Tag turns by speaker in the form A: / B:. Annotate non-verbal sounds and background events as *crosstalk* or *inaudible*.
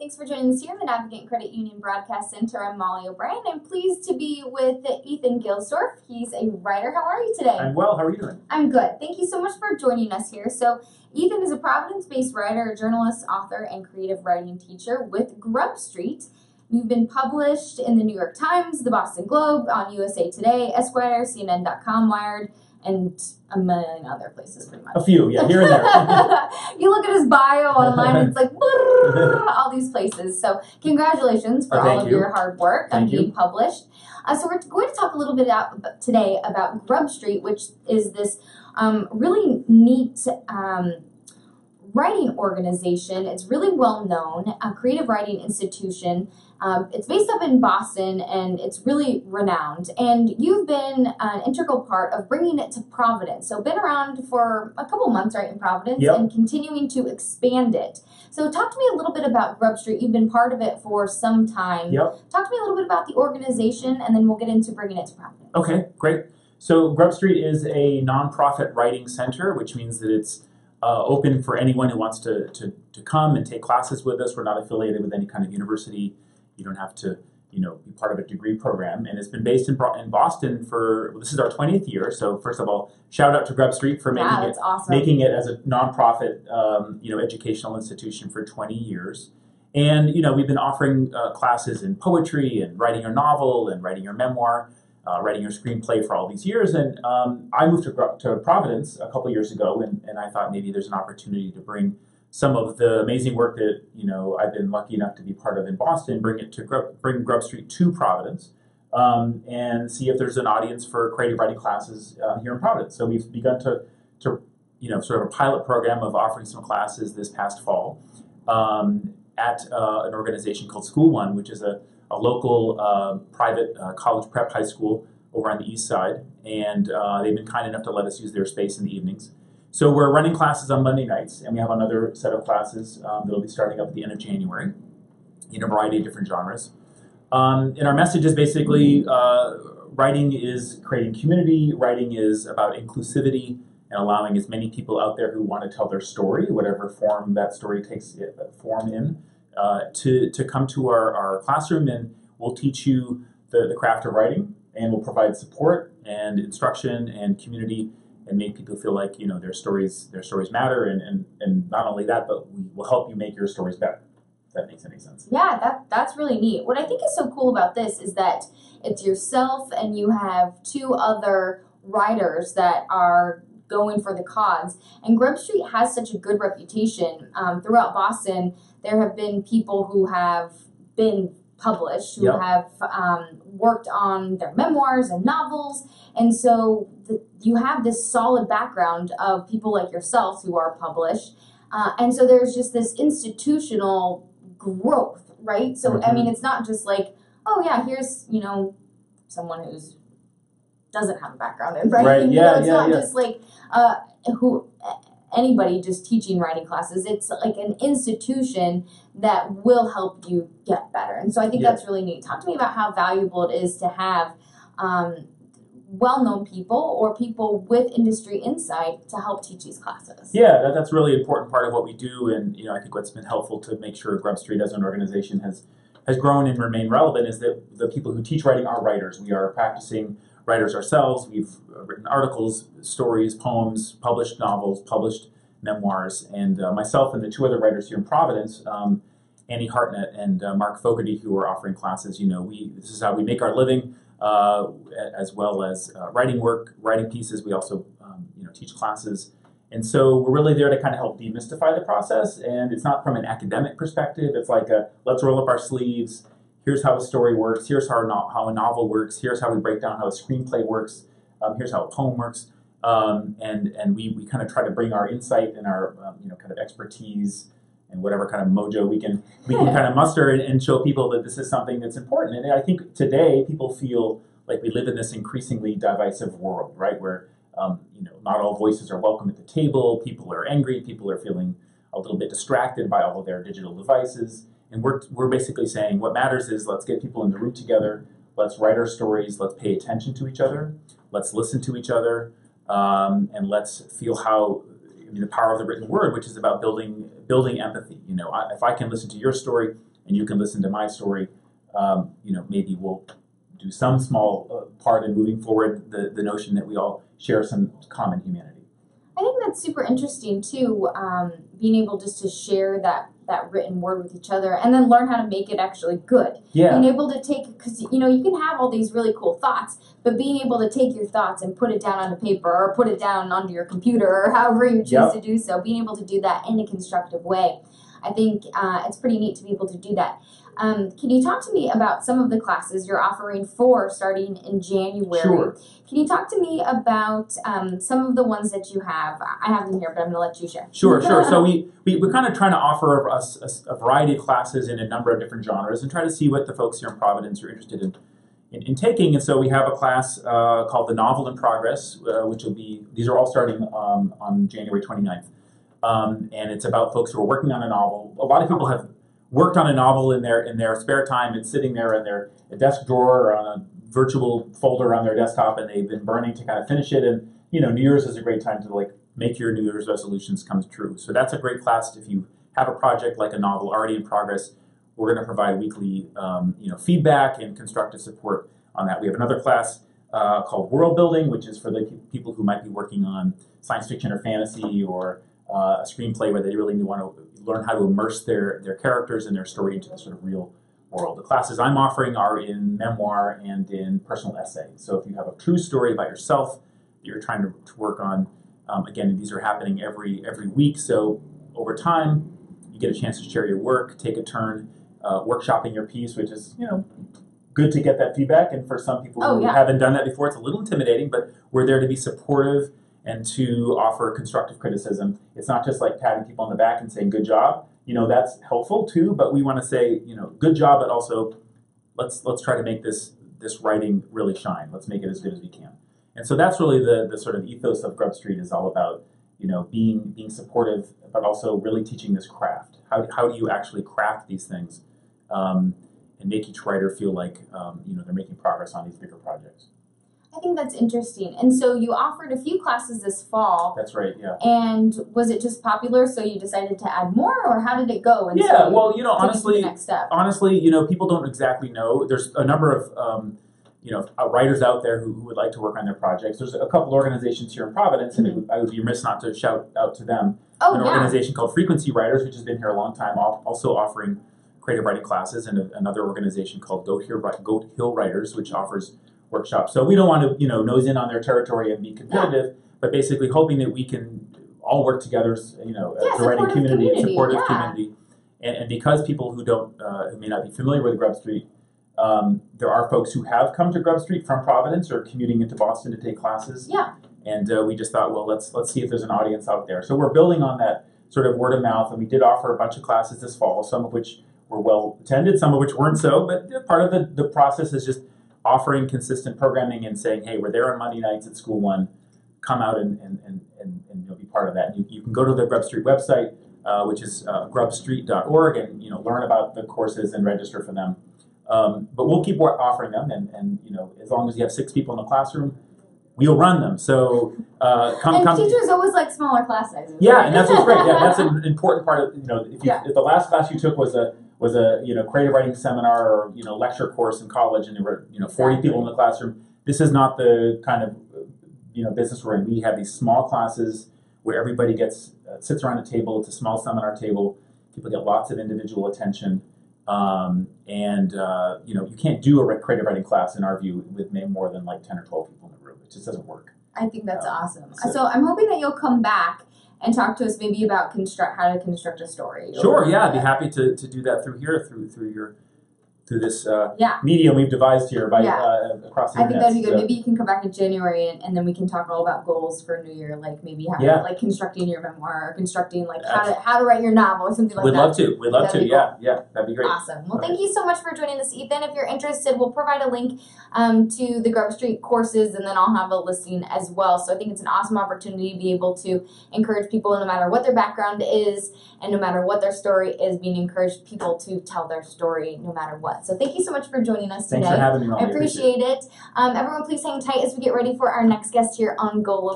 A: Thanks for joining us here in the Navigant Credit Union Broadcast Center. I'm Molly O'Brien. I'm pleased to be with Ethan Gilsdorf. He's a writer. How are you today?
B: I'm well. How are you doing?
A: I'm good. Thank you so much for joining us here. So, Ethan is a Providence based writer, journalist, author, and creative writing teacher with Grub Street. You've been published in the New York Times, the Boston Globe, on USA Today, Esquire, CNN.com, Wired and a million other places, pretty much.
B: A few, yeah, here and there. *laughs*
A: you look at his bio *laughs* online, it's like all these places. So, congratulations for
B: oh,
A: all of
B: you.
A: your hard work
B: on
A: being published. Uh, so, we're going to talk a little bit about, today about Grub Street, which is this um, really neat. Um, writing organization. It's really well known, a creative writing institution. Um, it's based up in Boston and it's really renowned. And you've been an integral part of bringing it to Providence. So, been around for a couple months, right, in Providence
B: yep.
A: and continuing to expand it. So, talk to me a little bit about Grub Street. You've been part of it for some time.
B: Yep.
A: Talk to me a little bit about the organization and then we'll get into bringing it to Providence.
B: Okay, great. So, Grub Street is a nonprofit writing center, which means that it's uh, open for anyone who wants to, to, to come and take classes with us. We're not affiliated with any kind of university. You don't have to, you know, be part of a degree program. And it's been based in, in Boston for well, this is our 20th year. So first of all, shout out to Grub Street for making it
A: awesome.
B: making it as a nonprofit, um, you know, educational institution for 20 years. And you know, we've been offering uh, classes in poetry and writing your novel and writing your memoir uh, writing your screenplay for all these years. And um, I moved to, to Providence a couple years ago, and, and I thought maybe there's an opportunity to bring some of the amazing work that you know I've been lucky enough to be part of in Boston, bring it to Grub, bring Grub Street to Providence, um, and see if there's an audience for creative writing classes uh, here in Providence. So we've begun to to you know sort of a pilot program of offering some classes this past fall um, at uh, an organization called School One, which is a a local uh, private uh, college prep high school over on the east side, and uh, they've been kind enough to let us use their space in the evenings. So we're running classes on Monday nights, and we have another set of classes um, that'll be starting up at the end of January in a variety of different genres. Um, and our message is basically uh, writing is creating community, writing is about inclusivity and allowing as many people out there who want to tell their story, whatever form that story takes form in, uh, to, to come to our, our classroom and we'll teach you the, the craft of writing and we'll provide support and instruction and community and make people feel like you know their stories their stories matter and, and, and not only that but we will help you make your stories better. If that makes any sense.
A: Yeah that that's really neat. What i think is so cool about this is that it's yourself and you have two other writers that are going for the cause and grub street has such a good reputation um, throughout boston there have been people who have been published who
B: Yep.
A: have um, worked on their memoirs and novels and so the, you have this solid background of people like yourself who are published uh, and so there's just this institutional growth right so i
B: Mhm.
A: mean it's not just like oh yeah here's you know someone who's doesn't have a background in writing
B: Right,
A: you
B: yeah,
A: know it's
B: yeah,
A: not
B: yeah.
A: just like uh, who anybody just teaching writing classes. It's like an institution that will help you get better. And so i think
B: Yeah.
A: that's really neat. Talk to me about how valuable it is to have um, well-known people or people with industry insight to help teach these classes.
B: Yeah that, that's really important part of what we do. And you know i think what's been helpful to make sure grub street as an organization has has grown and remained relevant is that the people who teach writing are writers. We are practicing writers ourselves we've uh, written articles stories poems published novels published memoirs and uh, myself and the two other writers here in providence um, annie hartnett and uh, mark fogarty who are offering classes you know we this is how we make our living uh, as well as uh, writing work writing pieces we also um, you know teach classes and so we're really there to kind of help demystify the process. And it's not from an academic perspective. It's like a let's roll up our sleeves. Here's how a story works. Here's how a, no- how a novel works. Here's how we break down how a screenplay works. Um, here's how a poem works. Um, and and we, we kind of try to bring our insight and our um, you know kind of expertise and whatever kind of mojo we can we can kind of muster and, and show people that this is something that's important. And I think today people feel like we live in this increasingly divisive world, right? Where um, you know, not all voices are welcome at the table. People are angry. People are feeling a little bit distracted by all of their digital devices. And we're, we're basically saying what matters is let's get people in the room together. Let's write our stories. Let's pay attention to each other. Let's listen to each other. Um, and let's feel how I mean, the power of the written word, which is about building building empathy. You know, I, if I can listen to your story, and you can listen to my story. Um, you know, maybe we'll do some small uh, part in moving forward the, the notion that we all share some common humanity.
A: I think that's super interesting too. Um, being able just to share that that written word with each other, and then learn how to make it actually good.
B: Yeah.
A: Being able to take because you know you can have all these really cool thoughts, but being able to take your thoughts and put it down on a paper or put it down onto your computer or *laughs* however you choose
B: Yep.
A: to do so, being able to do that in a constructive way, I think uh, it's pretty neat to be able to do that. Um, can you talk to me about some of the classes you're offering for starting in January?
B: Sure.
A: Can you talk to me about um, some of the ones that you have? I have them here, but I'm going to let you share.
B: Sure, sure. So *laughs* we, we we're kind of trying to offer a, a, a variety of classes in a number of different genres and try to see what the folks here in Providence are interested in in, in taking. And so we have a class uh, called the Novel in Progress, uh, which will be these are all starting um, on January 29th. Um, and it's about folks who are working on a novel. A lot of people have worked on a novel in their in their spare time. It's sitting there in their desk drawer or on a virtual folder on their desktop, and they've been burning to kind of finish it. And you know, New Year's is a great time to like make your New Year's resolutions come true. So that's a great class if you have a project like a novel already in progress. We're going to provide weekly, um, you know, feedback and constructive support on that. We have another class uh, called World Building, which is for the people who might be working on science fiction or fantasy or uh, a screenplay where they really want to learn how to immerse their their characters and their story into the sort of real world. The classes I'm offering are in memoir and in personal essay. So if you have a true story about yourself that you're trying to, to work on, um, again, these are happening every every week. So over time, you get a chance to share your work, take a turn, uh, workshopping your piece, which is you know good to get that feedback. And for some people
A: Oh,
B: who
A: yeah.
B: haven't done that before, it's a little intimidating, but we're there to be supportive and to offer constructive criticism. It's not just like patting people on the back and saying good job. You know that's helpful too, but we want to say you know good job, but also let's let's try to make this this writing really shine. Let's make it as good as we can. And so that's really the the sort of ethos of Grub Street is all about you know being being supportive, but also really teaching this craft. How how do you actually craft these things? Um, and make each writer feel like um, you know they're making progress on these bigger projects.
A: I think that's interesting. And so you offered a few classes this fall,
B: That's right. Yeah.
A: and was it just popular, so you decided to add more, or how did it go? And so
B: Yeah.
A: you
B: Well, you know,
A: took it to
B: honestly,
A: the next step.
B: honestly, you know, people don't exactly know. There's a number of um, you know uh, writers out there who, who would like to work on their projects. There's a couple organizations here in Providence, and it would, I would be remiss not to shout out to them.
A: Oh
B: An
A: yeah.
B: organization called Frequency Writers, which has been here a long time, also offering creative writing classes, and a, another organization called Goat Hill, Goat Hill Writers, which offers workshops. So we don't want to you know nose in on their territory and be competitive, but basically hoping that we can all work together, you know,
A: Yeah,
B: as a writing community,
A: community,
B: supportive
A: yeah.
B: community. And, and because people who don't, uh, who may not be familiar with Grub Street, um, there are folks who have come to Grub Street from Providence or commuting into Boston to take classes.
A: Yeah.
B: And uh, we just thought, well, let's let's see if there's an audience out there. So we're building on that sort of word of mouth, and we did offer a bunch of classes this fall, some of which were well attended, some of which weren't so. But part of the, the process is just offering consistent programming and saying, hey, we're there on Monday nights at School One. Come out and, and, and, and, and you'll be part of that. You, you can go to the Grub Street website, uh, which is uh, grubstreet.org, and you know learn about the courses and register for them. Um, but we'll keep offering them, and, and you know as long as you have six people in the classroom, we'll run them. So uh, come
A: and
B: come.
A: teachers always like smaller class sizes.
B: Yeah,
A: right?
B: and that's what's great. Yeah, *laughs* that's an important part of you know if, you,
A: Yeah.
B: if the last class you took was a was a you know creative writing seminar or you know lecture course in college and there were you know forty
A: Exactly.
B: people in the classroom. This is not the kind of you know business we're in. We have these small classes where everybody gets uh, sits around a table. It's a small seminar table. People get lots of individual attention. Um, and uh, you know you can't do a creative writing class in our view with more than like ten or twelve people in the room. It just doesn't work.
A: I think that's
B: Um,
A: awesome.
B: so-
A: So I'm hoping that you'll come back and talk to us maybe about construct how to construct a story.
B: Sure, yeah, I'd be happy to, to do that through here, through through your through this uh,
A: Yeah.
B: medium we've devised here by
A: Yeah.
B: uh, across the
A: I think that'd be good.
B: So-
A: Maybe you can come back in January and, and then we can talk all about goals for New Year, like maybe how
B: Yeah.
A: like constructing your memoir or constructing like how to how to write your novel or something like that.
B: We'd love to. We'd love
A: That'd
B: to. Yeah, yeah, that'd be great.
A: Awesome. Well,
B: Okay.
A: thank you so much for joining us, Ethan. If you're interested, we'll provide a link um, to the Grub Street courses, and then I'll have a listing as well. So I think it's an awesome opportunity to be able to encourage people, no matter what their background is, and no matter what their story is, being encouraged people to tell their story, no matter what. So thank you so much for joining us
B: Thanks
A: today.
B: for having me.
A: I appreciate it. Um, everyone, please hang tight as we get ready for our next guest here on Go Local.